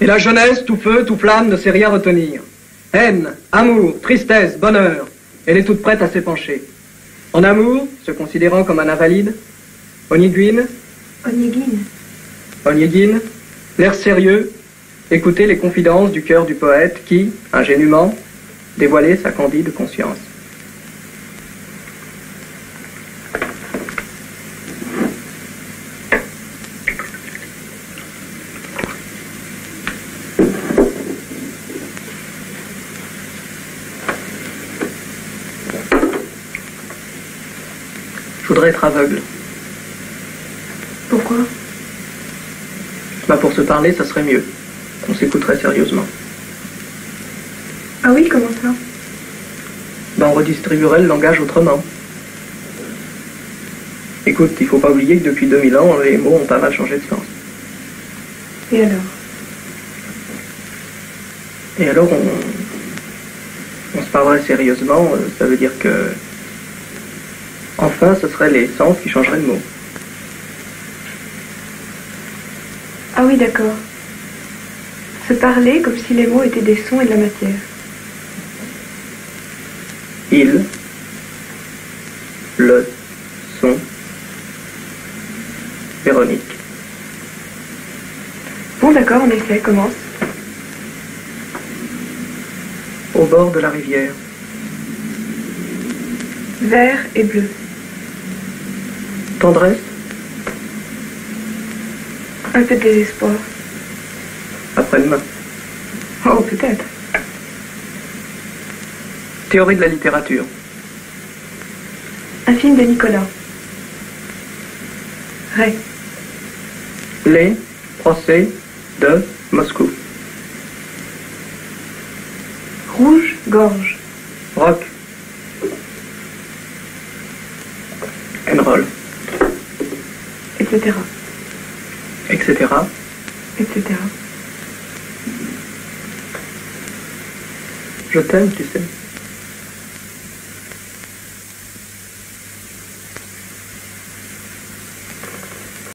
Et la jeunesse, tout feu, tout flamme, ne sait rien retenir. Haine, amour, tristesse, bonheur, elle est toute prête à s'épancher. En amour, se considérant comme un invalide, Oniguine, Onegin. Onegin, l'air sérieux, écoutez les confidences du cœur du poète qui, ingénument, dévoilait sa candide conscience. Voudrais être aveugle. Pourquoi? Bah pour se parler, ça serait mieux. On s'écouterait sérieusement. Ah oui, comment ça? Bah on redistribuerait le langage autrement. Écoute, il faut pas oublier que depuis 2000 ans, les mots ont pas mal changé de sens. Et alors? Et alors, on, on se parlerait sérieusement, euh, ça veut dire que... Enfin, ce seraient les sens qui changeraient de mots. Ah oui, d'accord. Se parler comme si les mots étaient des sons et de la matière. Il, le, son, Véronique. Bon, d'accord, on essaie, commence. Au bord de la rivière, Vert et bleu. Tendresse, Un peu de désespoir. après-demain. Oh, peut-être. Théorie de la littérature. Un film de Nicolas. Ray. Les procès de Moscou. Rouge, gorge. Rock. And roll. Etc. Etc. Etc. Je t'aime, tu sais.